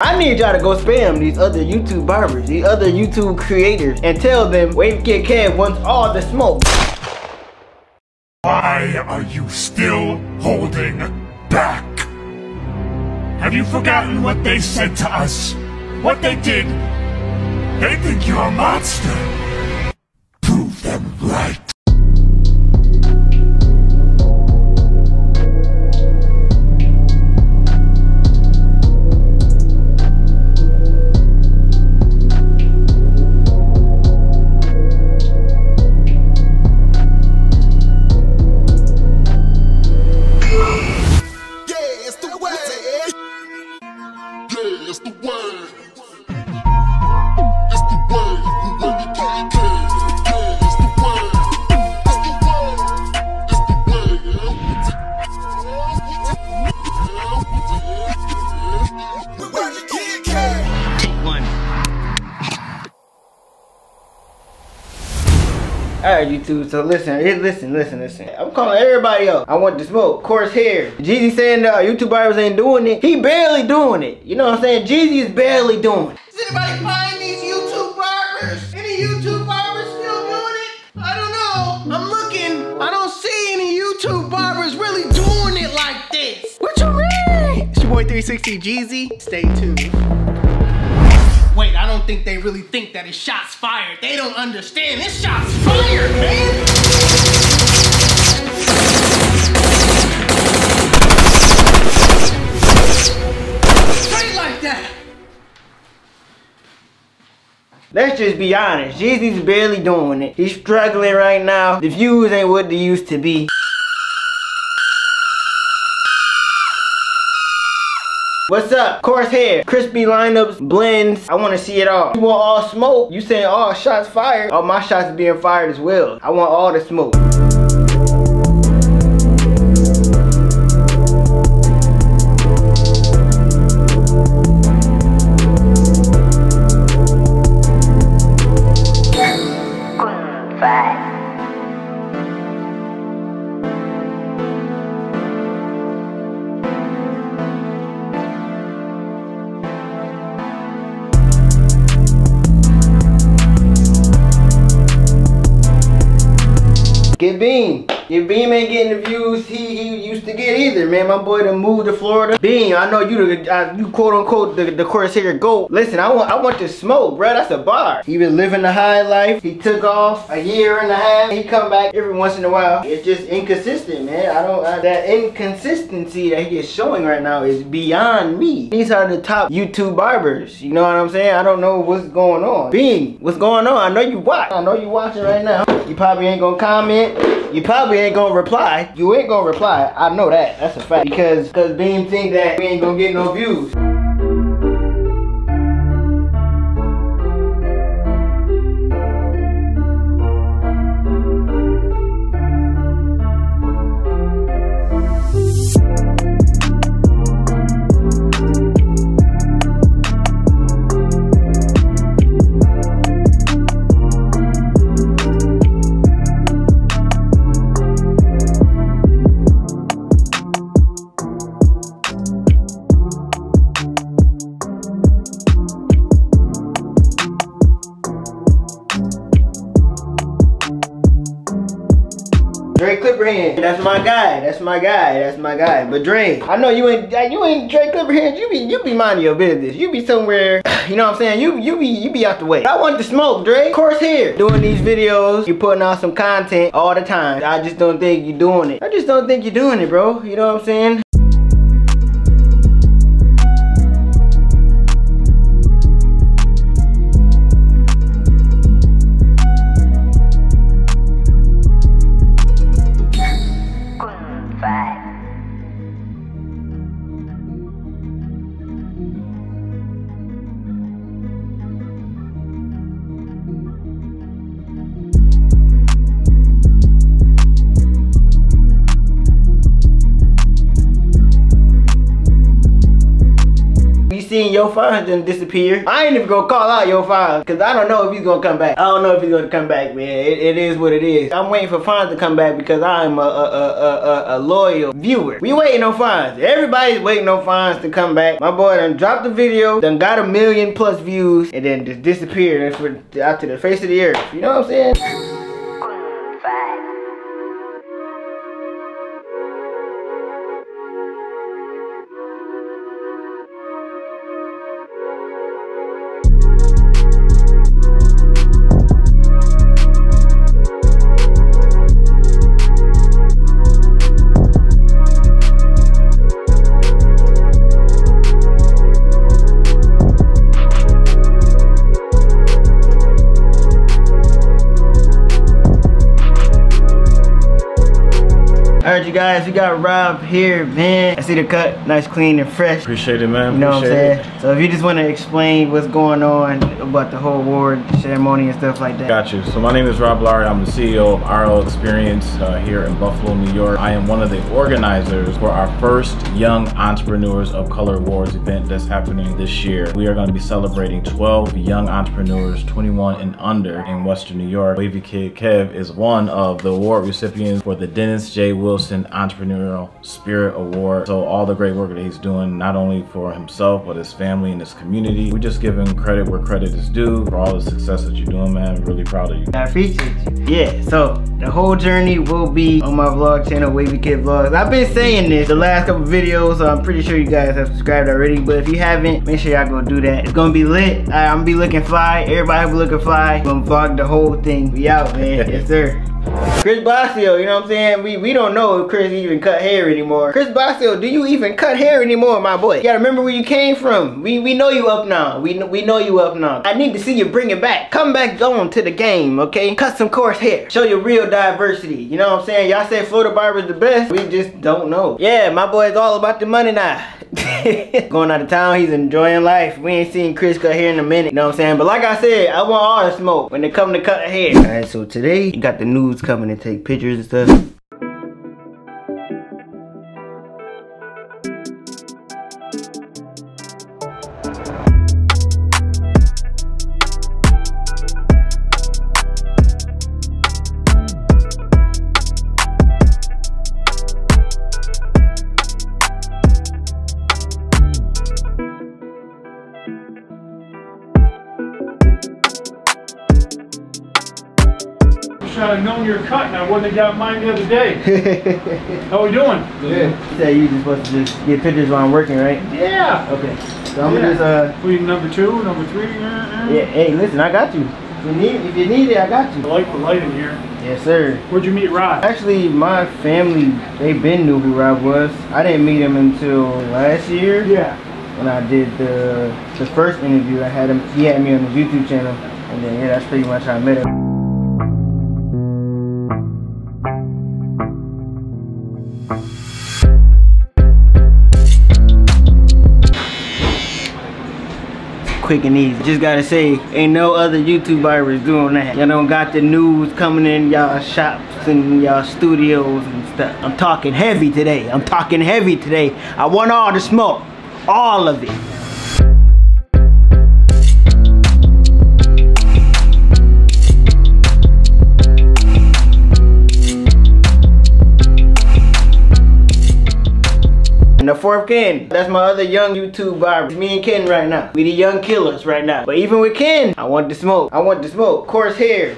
I need y'all to go spam these other YouTube barbers, these other YouTube creators, and tell them Wavy Kid Kev wants all the smoke. Why are you still holding back? Have you forgotten what they said to us? What they did? They think you're a monster. Prove them right. YouTube, so listen, listen, listen, listen. I'm calling everybody up. I want the smoke. Coarse hair. Jeezy saying that YouTube barbers ain't doing it. He barely doing it. You know what I'm saying? Jeezy is barely doing it. Does anybody find these YouTube barbers? Any YouTube barbers still doing it? I don't know. I'm looking. I don't see any YouTube barbers really doing it like this. What you mean? It's your boy 360 Jeezy. Stay tuned. Wait, I don't think they really think that it's shots fired. They don't understand. It's shots fired, man. Straight like that. Let's just be honest. Jeezy's barely doing it. He's struggling right now. The views ain't what they used to be. What's up? Coarse hair, crispy lineups, blends. I want to see it all. You want all smoke? You saying all shots fired? All my shots being fired as well. I want all the smoke. Get Beam. Your Beam ain't getting the views he, he used to get either, man. My boy done moved to Florida. Beam, I know you the uh, you quote unquote the, the coarse hair GOAT. Listen, I want I want to smoke, bro. That's a bar. He was living the high life. He took off a year and a half. He come back every once in a while. It's just inconsistent, man. I don't I, that inconsistency that he is showing right now is beyond me. These are the top YouTube barbers. You know what I'm saying? I don't know what's going on. Beam, what's going on? I know you watch. I know you watching right now. You probably ain't gonna comment. You probably ain't gonna reply. You ain't gonna reply. I know that. That's a fact. Because cause Beam think that we ain't gonna get no views. Dre Clipperhand, that's my guy. That's my guy. That's my guy. But Dre, I know you ain't you ain't Dre Clipperhand. You be you be minding your business. You be somewhere. You know what I'm saying? You you be you be out the way. I want the smoke, Dre. Of course here, doing these videos. You putting out some content all the time. I just don't think you're doing it. I just don't think you're doing it, bro. You know what I'm saying? Seen Yo Fonz didn't disappear. I ain't even gonna call out Yo Fonz because I don't know if he's gonna come back. I don't know if he's gonna come back, man. It, it is what it is. I'm waiting for Fonz to come back because I'm a, a, a, a, a loyal viewer. We waiting on Fonz. Everybody's waiting on Fonz to come back. My boy done dropped the video, done got a million plus views, and then just disappeared out to the face of the earth. You know what I'm saying? Alright you guys, we got Rob here, man. I see the cut, nice, clean, and fresh. Appreciate it, man. You know Appreciate what I'm saying? So if you just want to explain what's going on about the whole award ceremony and stuff like that. Got you. So my name is Rob Lowry. I'm the CEO of RL Experience uh, here in Buffalo, New York. I am one of the organizers for our first Young Entrepreneurs of Color Awards event that's happening this year. We are going to be celebrating 12 young entrepreneurs, 21 and under in Western New York. Wavy Kid Kev is one of the award recipients for the Dennis J. Wilson Wilson Entrepreneurial Spirit Award. So all the great work that he's doing, not only for himself, but his family and his community. We just give him credit where credit is due for all the success that you're doing, man. Really proud of you. I appreciate you. Yeah, so the whole journey will be on my vlog channel, Wavy Kid Vlogs. I've been saying this the last couple videos, so I'm pretty sure you guys have subscribed already. But if you haven't, make sure y'all go do that. It's gonna be lit. I'm gonna be looking fly. Everybody will be looking fly. Gonna vlog the whole thing. We out, man. yes, sir. Chris Blasio, you know what I'm saying? We we don't know if Chris even cut hair anymore. Chris Blasio, do you even cut hair anymore, my boy? You gotta remember where you came from. We we know you up now. We we know you up now. I need to see you bring it back. Come back on to the game, okay? Cut some coarse hair. Show your real diversity. You know what I'm saying? Y'all say Florida Barber's the best. We just don't know. Yeah, my boy is all about the money now. Going out of town, he's enjoying life. We ain't seen Chris cut hair in a minute, you know what I'm saying? But like I said, I want all the smoke when they come to cut hair. Alright, so today, you got the news coming to take pictures and stuff. Your cut and I wouldn't have got mine the other day. How we doing? Good. You said you just supposed to just get pictures while I'm working, right? Yeah. Okay. So I'm yeah. gonna just uh. Please number two, number three. Uh, uh. Yeah. Hey, listen, I got you. If you need, if you need it, I got you. I like the light in here. Yes, sir. Where'd you meet Rob? Actually, my family, they been knew who Rob was. I didn't meet him until last year. Yeah. When I did the the first interview, I had him. He had me on his YouTube channel, and then yeah, that's pretty much how I met him. Quick and easy. Just gotta say, ain't no other YouTubers doing that. Y'all don't got the news coming in y'all shops and y'all studios and stuff. I'm talking heavy today. I'm talking heavy today. I want all the smoke. All of it. The fourth Ken. That's my other young YouTube barber. Me and Ken right now. We the young killers right now. But even with Ken, I want the smoke. I want the smoke. Coarse hair.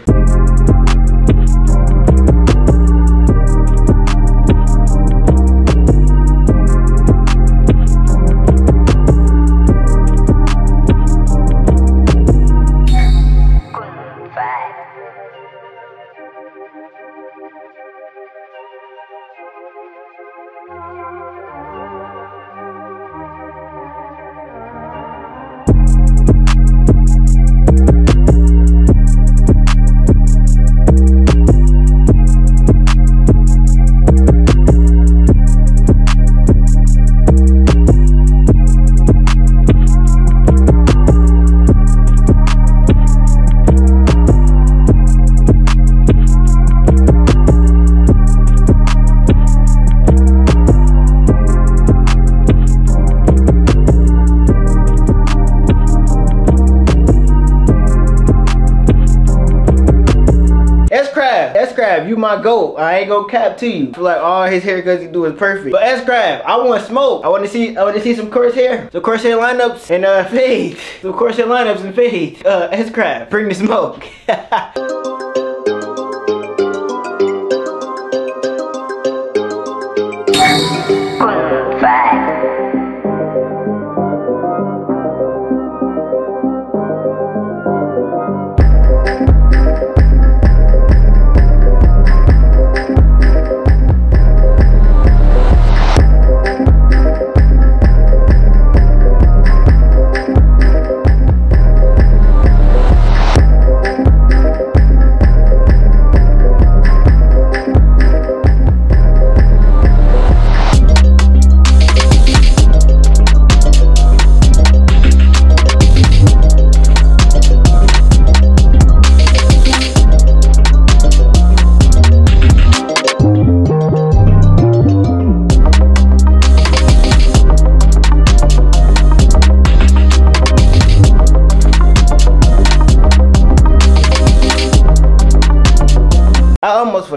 My goat. I ain't gonna cap to you. like all his haircuts he do is perfect. But S-Crab, I want smoke. I want to see. I want to see some coarse hair, some coarse hair lineups and uh fades. Some coarse hair lineups and fades. Uh, S-Crab, bring the smoke.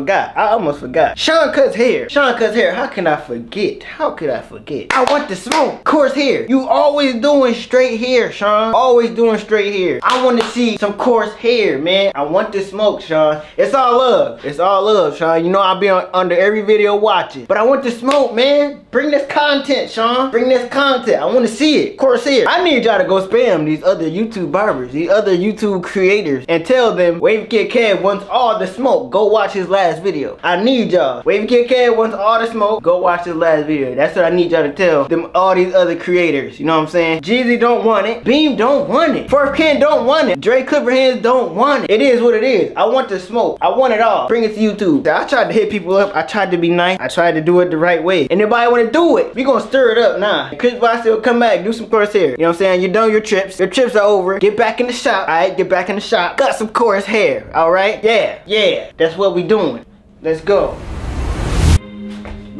forgot. I almost forgot. Sean cuts hair. Sean cuts hair. How can I forget? How could I forget? I want the smoke. Coarse hair. You always doing straight hair, Sean. Always doing straight hair. I want to see some coarse hair, man. I want the smoke, Sean. It's all love. It's all love, Sean. You know I'll be on, under every video watching. But I want the smoke, man. Bring this content, Sean. Bring this content. I want to see it. Coarse hair. I need y'all to go spam these other YouTube barbers, these other YouTube creators, and tell them Wavy Kid Kev wants all the smoke. Go watch his last video. I need y'all. Wavy Kid Kev wants all the smoke. Go watch his last video. That's what I need y'all to tell them all these other creators. You know what I'm saying? Jeezy don't want it. Beam don't want it. Fourth Ken don't want it. Dre Clipper Hands don't want it. It is what it is. I want the smoke. I want it all. Bring it to YouTube. I tried to hit people up. I tried to be nice. I tried to do it the right way. And nobody want to do it. We gonna stir it up now. Nah. Chris Bosh will come back. Do some coarse hair. You know what I'm saying? You done your trips. Your trips are over. Get back in the shop. Alright? Get back in the shop. Got some coarse hair. Alright? Yeah. Yeah. That's what we doing. Let's go.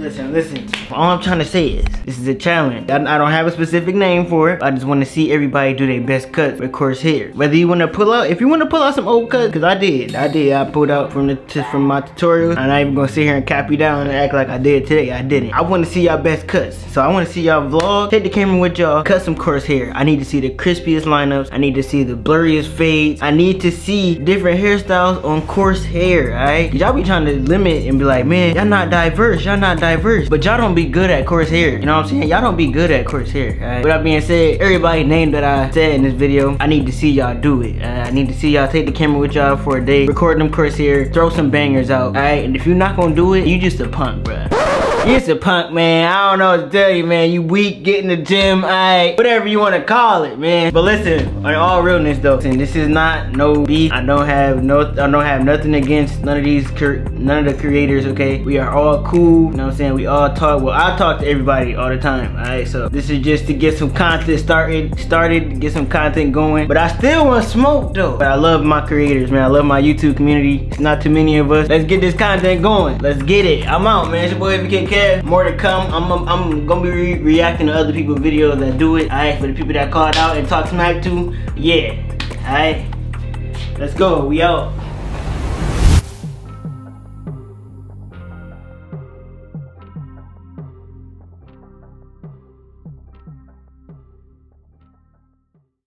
Listen, listen. All I'm trying to say is, this is a challenge. I, I don't have a specific name for it. I just want to see everybody do their best cuts with coarse hair. Whether you want to pull out, if you want to pull out some old cuts, because I did. I did. I pulled out from the from my tutorial. I'm not even going to sit here and cap you down and act like I did today. I didn't. I want to see y'all best cuts. So I want to see y'all vlog. Take the camera with y'all. Cut some coarse hair. I need to see the crispiest lineups. I need to see the blurriest fades. I need to see different hairstyles on coarse hair, alright? Y'all be trying to limit and be like, man, y'all not diverse. Y'all not diverse. But y'all don't be good at coarse hair. You know what I'm saying? Y'all don't be good at coarse hair, alright? With that being said, everybody name that I said in this video, I need to see y'all do it. Uh, I need to see y'all take the camera with y'all for a day, record them coarse hair, throw some bangers out, alright? And if you're not gonna do it, you just a punk, bruh. Just a punk, man. I don't know what to tell you, man. You weak, get in the gym, alright? Whatever you wanna call it, man. But listen, on all realness though, listen, this is not no beef. I don't have no, I don't have nothing against none of these, none of the creators, okay? We are all cool, you know what I'm saying? We all talk, well, I talk to everybody all the time, alright? So this is just to get some content started, started, get some content going. But I still want smoke though. But I love my creators, man. I love my YouTube community. It's not too many of us. Let's get this content going. Let's get it. I'm out, man. It's your boy MK more to come. I'm, I'm, I'm gonna be re reacting to other people's videos that do it. Alright, for the people that called out and talked smack to, yeah. Alright, let's go. We out.